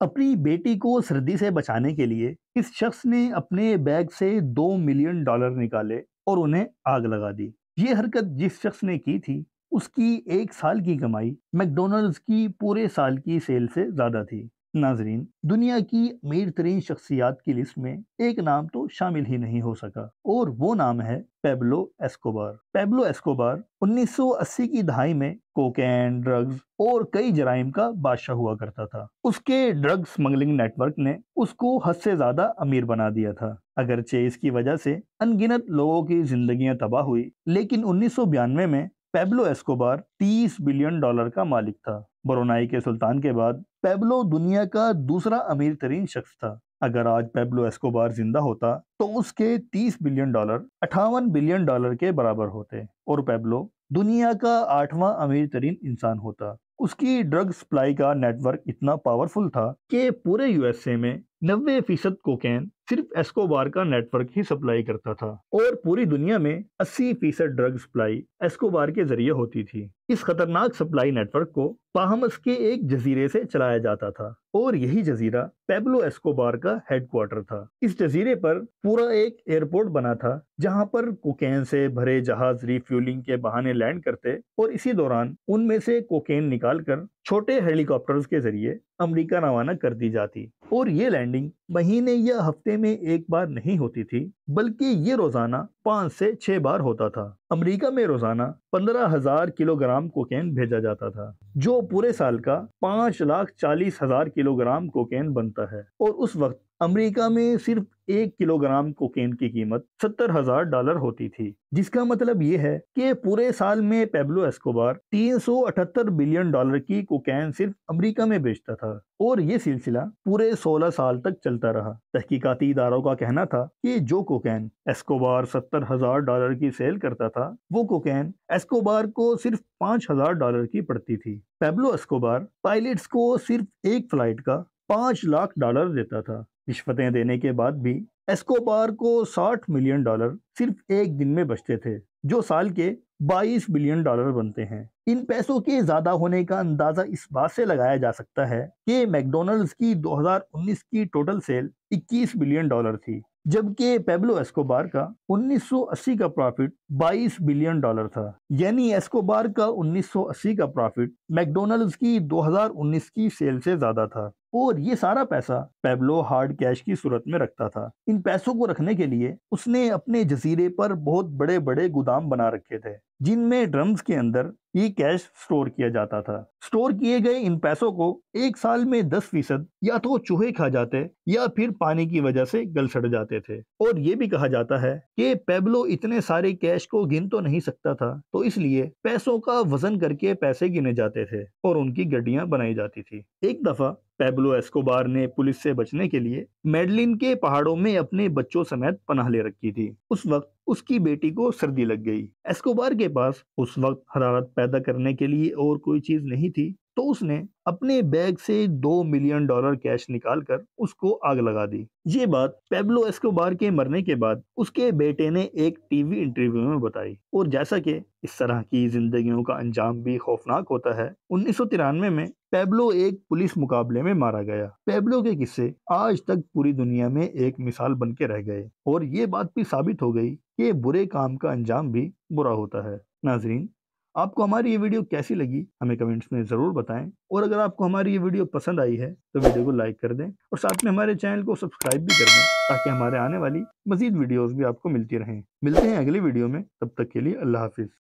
अपनी बेटी को सर्दी से बचाने के लिए इस शख्स ने अपने बैग से दो मिलियन डॉलर निकाले और उन्हें आग लगा दी। ये हरकत जिस शख्स ने की थी, उसकी एक साल की कमाई मैकडोनल्ड्स की पूरे साल की सेल से ज़्यादा थी। नाजरीन, दुनिया की अमीर तरीन शख्सियात की लिस्ट में एक नाम तो शामिल ही नहीं हो सका और वो नाम है पेब्लो एस्कोबार। पेब्लो एस्कोबार 1980 की दहाई में कोकेन, ड्रग्स और कई जराइम का बादशाह हुआ करता था। उसके ड्रग स्मगलिंग नेटवर्क ने उसको हद से ज़्यादा अमीर बना दिया था। अगरचे इसकी वजह से अनगिनत लोगों की जिंदगियाँ तबाह हुई, लेकिन उन्नीस में पेब्लो एस्कोबार 30 बिलियन डॉलर का मालिक था। बरोनाई के सुल्तान के बाद पेब्लो दुनिया का दूसरा अमीर तरीन शख्स था। अगर आज पेब्लो एस्कोबार ज़िंदा होता तो उसके 30 बिलियन डॉलर, अठावन बिलियन डॉलर के बराबर होते और पेब्लो दुनिया का आठवां अमीर तरीन इंसान होता। उसकी ड्रग सप्लाई का नेटवर्क इतना पावरफुल था कि पूरे यूएसए में नब्बे फ़ीसद कोकेन सिर्फ़ एस्कोबार का नेटवर्क ही सप्लाई करता था। और पूरी दुनिया में 80 फ़ीसद ड्रग सप्लाई एस्कोबार के ज़रिए होती थी। इस खतरनाक सप्लाई नेटवर्क को पाहमस के एक जजीरे से चलाया जाता था और यही जजीरा पेब्लो एस्कोबार का हेडक्वार्टर था। इस जजीरे पर पूरा एक एयरपोर्ट बना था, जहाँ पर कोकेन से भरे जहाज़ रिफ्यूलिंग के बहाने लैंड करते और इसी दौरान उनमें से कोकेन निकालकर छोटे हेलीकॉप्टर्स के ज़रिए अमेरिका रवाना कर दी जाती। और ये लैंडिंग महीने या हफ़्ते में एक बार नहीं होती थी, बल्कि ये रोज़ाना पाँच से छह बार होता था। अमेरिका में रोज़ाना पंद्रह हज़ार किलोग्राम कोकेन भेजा जाता था, जो पूरे साल का पाँच लाख चालीस हज़ार किलोग्राम कोकेन बनता है। और उस वक्त अमेरिका में सिर्फ़ एक किलोग्राम कोकेन की कीमत सत्तर हज़ार डॉलर होती थी, जिसका मतलब ये है कि पूरे साल में पेब्लो एस्कोबार 378 बिलियन डॉलर की कोकेन सिर्फ़ अमेरिका में बेचता था और ये सिलसिला पूरे 16 साल तक चलता रहा। तहकीकाती इदारों का कहना था कि जो कोकेन एस्कोबार सत्तर हज़ार डॉलर की सेल करता था, वो कोकेन एस्कोबार को सिर्फ़ पाँच हज़ार डॉलर की पड़ती थी। पेब्लो एस्कोबार पायलट्स को सिर्फ़ एक फ़्लाइट का पाँच लाख डॉलर देता था। रिश्वतें देने के बाद भी एस्कोबार को 60 मिलियन डॉलर सिर्फ़ एक दिन में बचते थे, जो साल के 22 बिलियन डॉलर बनते हैं। इन पैसों के ज़्यादा होने का अंदाज़ा इस बात से लगाया जा सकता है कि मैकडोनल्ड्स की 2019 की टोटल सेल 21 बिलियन डॉलर थी, जबकि पेब्लो एस्कोबार का 1980 का प्रॉफिट 22 बिलियन डॉलर था। यानी एस्कोबार का 1980 का प्रॉफिट मैकडोनल्ड्स की 2019 की सेल से ज़्यादा था। और ये सारा पैसा पेब्लो हार्ड कैश की सूरत में रखता था। इन पैसों को रखने के लिए उसने अपने जजीरे पर बहुत बड़े बड़े गोदाम बना रखे थे, जिनमें ड्रम्स के अंदर ये कैश स्टोर किया जाता था। स्टोर किए गए इन पैसों को एक साल में दस फ़ीसद या तो चूहे खा जाते या फिर पानी की वजह से गल सड़ जाते थे। और ये भी कहा जाता है कि पेब्लो इतने सारे कैश को गिन तो नहीं सकता था तो इसलिए पैसों का वज़न करके पैसे गिने जाते थे और उनकी गड्डियाँ बनाई जाती थी। एक दफ़ा पेब्लो एस्कोबार ने पुलिस से बचने के लिए मेडलिन के पहाड़ों में अपने बच्चों समेत पनाह ले रखी थी। उस वक्त उसकी बेटी को सर्दी लग गई। एस्कोबार के पास उस वक्त हरारत पैदा करने के लिए और कोई चीज़ नहीं थी तो उसने अपने बैग से दो मिलियन डॉलर कैश निकालकर उसको आग लगा दी। ये बात पेब्लो एस्कोबार के मरने के बाद उसके बेटे ने एक टीवी इंटरव्यू में बताई। और जैसा कि इस तरह की जिंदगियों का अंजाम भी खौफनाक होता है, उन्नीस सौ तिरानवे में पेब्लो एक पुलिस मुकाबले में मारा गया। पेब्लो के किस्से आज तक पूरी दुनिया में एक मिसाल बन के रह गए और ये बात भी साबित हो गई कि बुरे काम का अंजाम भी बुरा होता है। नाजरीन, आपको हमारी ये वीडियो कैसी लगी? हमें कमेंट्स में ज़रूर बताएँ। और अगर आपको हमारी ये वीडियो पसंद आई है तो वीडियो को लाइक कर दें और साथ में हमारे चैनल को सब्सक्राइब भी कर दें ताकि हमारे आने वाली मजीद वीडियोस भी आपको मिलती रहें। मिलते हैं अगली वीडियो में। तब तक के लिए अल्लाह हाफिज़।